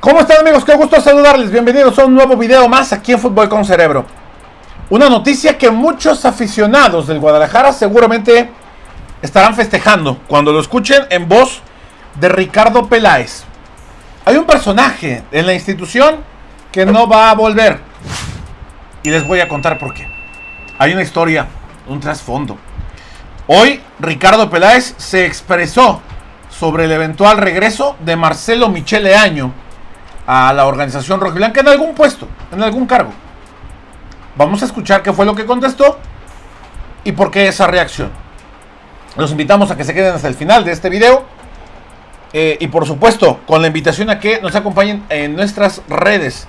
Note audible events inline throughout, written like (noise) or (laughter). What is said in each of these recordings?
¿Cómo están amigos? Qué gusto saludarles. Bienvenidos a un nuevo video más aquí en Fútbol con Cerebro. Una noticia que muchos aficionados del Guadalajara seguramente estarán festejando cuando lo escuchen en voz de Ricardo Peláez. Hay un personaje en la institución que no va a volver. Y les voy a contar por qué. Hay una historia, un trasfondo. Hoy Ricardo Peláez se expresó sobre el eventual regreso de Marcelo Michele Año a la organización rojiblanca en algún puesto, en algún cargo. Vamos a escuchar qué fue lo que contestó y por qué esa reacción. Los invitamos a que se queden hasta el final de este video. Eh, y por supuesto, con la invitación a que nos acompañen en nuestras redes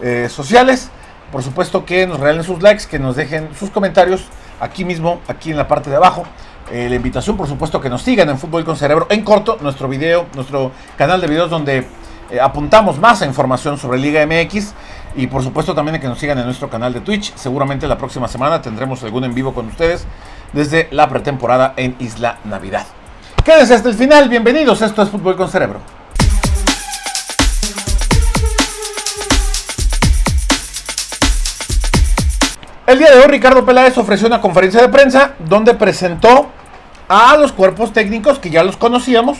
eh, sociales. Por supuesto que nos regalen sus likes, que nos dejen sus comentarios aquí mismo, aquí en la parte de abajo. Eh, la invitación, por supuesto, que nos sigan en Fútbol con Cerebro en corto, nuestro video, nuestro canal de videos donde eh, apuntamos más a información sobre Liga MX y por supuesto también que nos sigan en nuestro canal de Twitch. Seguramente la próxima semana tendremos algún en vivo con ustedes desde la pretemporada en Isla Navidad. Quédense hasta el final, bienvenidos, esto es Fútbol con Cerebro. El día de hoy Ricardo Peláez ofreció una conferencia de prensa donde presentó a los cuerpos técnicos que ya los conocíamos,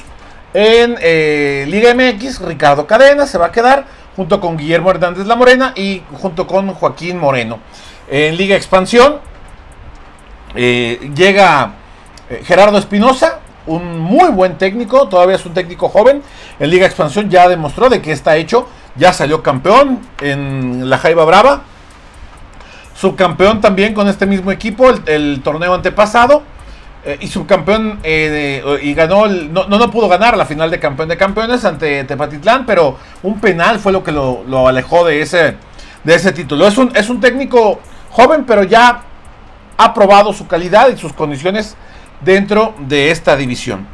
en eh, Liga MX, Ricardo Cadena se va a quedar junto con Guillermo Hernández La Morena y junto con Joaquín Moreno. En Liga Expansión eh, llega eh, Gerardo Espinosa, un muy buen técnico, todavía es un técnico joven. En Liga Expansión ya demostró de que está hecho, ya salió campeón en la Jaiba Brava. Subcampeón también con este mismo equipo, el torneo antepasado. Eh, y subcampeón eh, y ganó, no, no, pudo ganar la final de campeón de campeones ante Tepatitlán, pero un penal fue lo que lo, alejó de ese, de ese título. Es un, es un técnico joven, pero ya ha probado su calidad y sus condiciones dentro de esta división.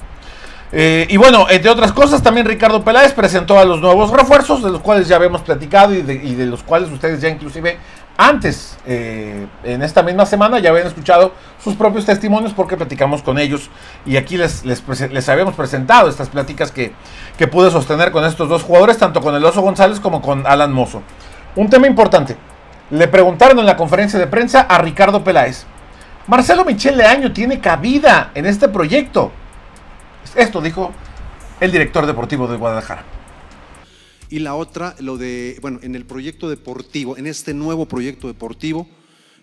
Eh, y bueno, entre otras cosas, también Ricardo Peláez presentó a los nuevos refuerzos, de los cuales ya habíamos platicado y de, y de los cuales ustedes ya inclusive antes, eh, en esta misma semana, ya habían escuchado sus propios testimonios porque platicamos con ellos y aquí les, les, habíamos presentado estas pláticas que, que pude sostener con estos dos jugadores, tanto con el Oso González como con Alan Mozo. Un tema importante. Le preguntaron en la conferencia de prensa a Ricardo Peláez. Marcelo Michel Leaño tiene cabida en este proyecto. Esto dijo el director deportivo de Guadalajara. Y la otra, lo de, bueno, en el proyecto deportivo, en este nuevo proyecto deportivo,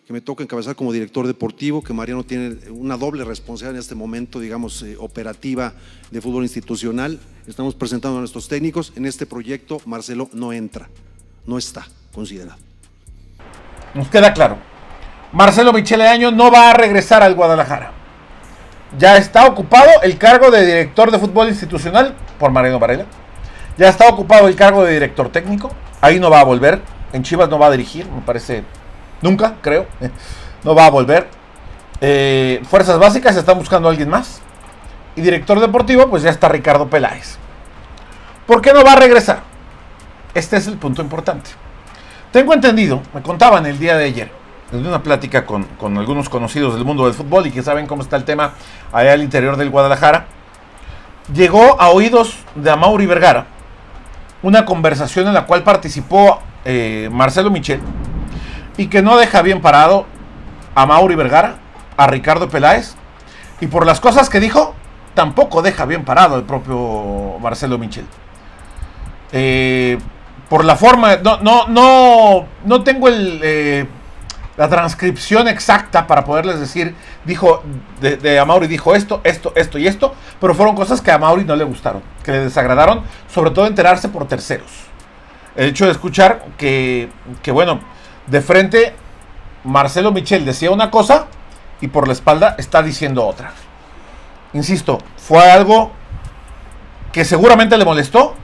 que me toca encabezar como director deportivo, que Mariano tiene una doble responsabilidad en este momento, digamos, eh, operativa de fútbol institucional. Estamos presentando a nuestros técnicos. En este proyecto, Marcelo no entra, no está considerado. Nos queda claro. Marcelo Michele Año no va a regresar al Guadalajara. Ya está ocupado el cargo de director de fútbol institucional por Mariano Varela ya está ocupado el cargo de director técnico. Ahí no va a volver. En Chivas no va a dirigir, me parece. Nunca, creo. (laughs) No va a volver. Eh, fuerzas básicas están buscando a alguien más. Y director deportivo, pues ya está Ricardo Peláez. ¿Por qué no va a regresar? Este es el punto importante. Tengo entendido, me contaban el día de ayer, en una plática con, con algunos conocidos del mundo del fútbol y que saben cómo está el tema allá al interior del Guadalajara, llegó a oídos de Amaury Vergara una conversación en la cual participó eh, Marcelo Michel y que no deja bien parado a Mauri Vergara, a Ricardo Peláez y por las cosas que dijo tampoco deja bien parado el propio Marcelo Michel. Eh, por la forma, no, no, no, no tengo el, eh, la transcripción exacta para poderles decir, dijo, de, de Amaury dijo esto, esto, esto y esto, pero fueron cosas que a Amaury no le gustaron, que le desagradaron, sobre todo enterarse por terceros. El hecho de escuchar que, que bueno, de frente Marcelo Michel decía una cosa y por la espalda está diciendo otra. Insisto, fue algo que seguramente le molestó,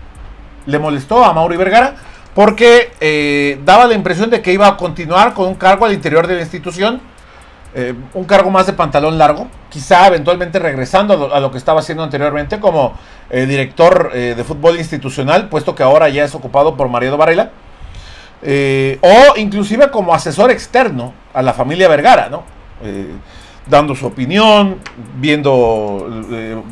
le molestó a Mauri Vergara, porque eh, daba la impresión de que iba a continuar con un cargo al interior de la institución, eh, un cargo más de pantalón largo, quizá eventualmente regresando a lo, que estaba haciendo anteriormente como eh, director de fútbol institucional, puesto que ahora ya es ocupado por Mariano Varela, o inclusive como asesor externo a la familia Vergara, ¿no? dando su opinión, viendo,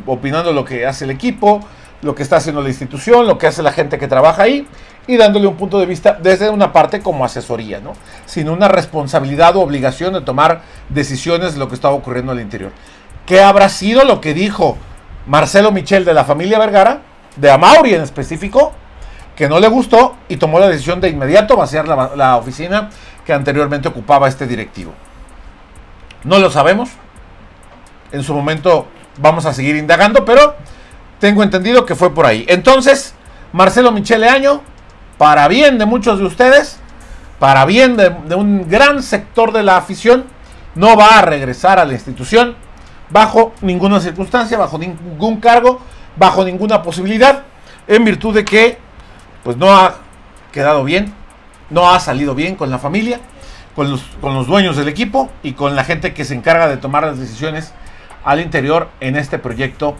opinando lo que hace el equipo, lo que está haciendo la institución, lo que hace la gente que trabaja ahí y dándole un punto de vista desde una parte como asesoría, ¿no? Sin una responsabilidad o obligación de tomar decisiones de lo que estaba ocurriendo al interior. ¿Qué habrá sido lo que dijo Marcelo Michel de la familia Vergara, de Amauri en específico, que no le gustó y tomó la decisión de inmediato vaciar la, la oficina que anteriormente ocupaba este directivo? No lo sabemos. En su momento vamos a seguir indagando, pero tengo entendido que fue por ahí. Entonces, Marcelo Michele Año, para bien de muchos de ustedes, para bien de, un gran sector de la afición, no va a regresar a la institución bajo ninguna circunstancia, bajo ningún cargo, bajo ninguna posibilidad, en virtud de que pues no ha quedado bien, no ha salido bien con la familia, con los, con los dueños del equipo y con la gente que se encarga de tomar las decisiones al interior en este proyecto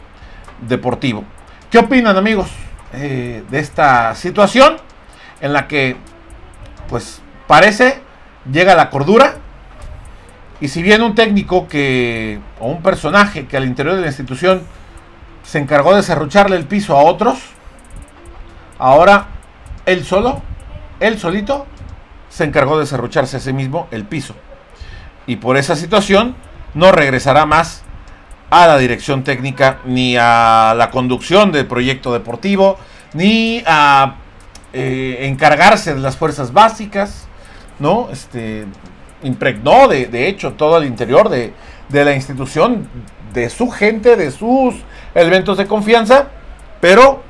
deportivo. ¿Qué opinan amigos eh, de esta situación en la que pues parece llega la cordura y si bien un técnico que o un personaje que al interior de la institución se encargó de serrucharle el piso a otros, ahora él solo, él solito, se encargó de serrucharse a sí mismo el piso. Y por esa situación no regresará más a la dirección técnica, ni a la conducción del proyecto deportivo, ni a eh, encargarse de las fuerzas básicas, ¿no? Este, impregnó de, de hecho todo el interior de, de, la institución, de su gente, de sus elementos de confianza, pero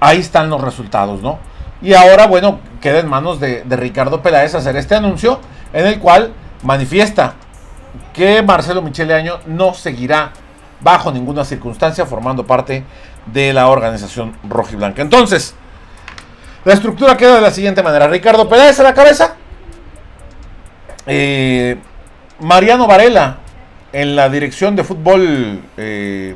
ahí están los resultados, ¿no? Y ahora, bueno, queda en manos de, de Ricardo Peláez hacer este anuncio en el cual manifiesta que Marcelo Michele Año no seguirá bajo ninguna circunstancia formando parte de la organización rojiblanca. Entonces, la estructura queda de la siguiente manera. Ricardo Peláez a la cabeza. Eh, Mariano Varela en la dirección de fútbol, eh,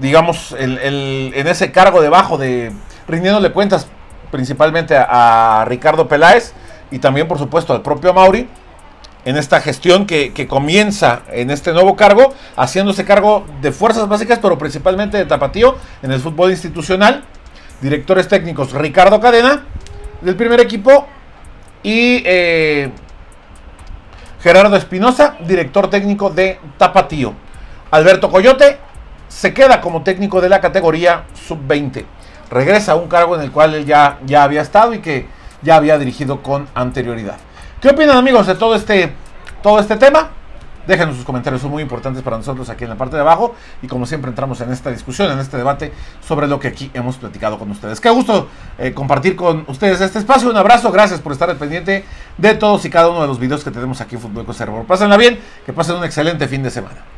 digamos, en ese cargo debajo de rindiéndole cuentas principalmente a, a Ricardo Peláez y también, por supuesto, al propio Mauri en esta gestión que, que, comienza en este nuevo cargo, haciéndose cargo de fuerzas básicas, pero principalmente de Tapatío en el fútbol institucional. Directores técnicos Ricardo Cadena del primer equipo y eh, Gerardo Espinosa, director técnico de Tapatío. Alberto Coyote se queda como técnico de la categoría sub-20. Regresa a un cargo en el cual él ya, ya había estado y que ya había dirigido con anterioridad. ¿Qué opinan amigos de todo este, todo este tema? Déjenos sus comentarios, son muy importantes para nosotros aquí en la parte de abajo. Y como siempre entramos en esta discusión, en este debate sobre lo que aquí hemos platicado con ustedes. Qué gusto eh, compartir con ustedes este espacio. Un abrazo, gracias por estar al pendiente de todos y cada uno de los videos que tenemos aquí en Fútbol Conservador. Pásenla bien, que pasen un excelente fin de semana.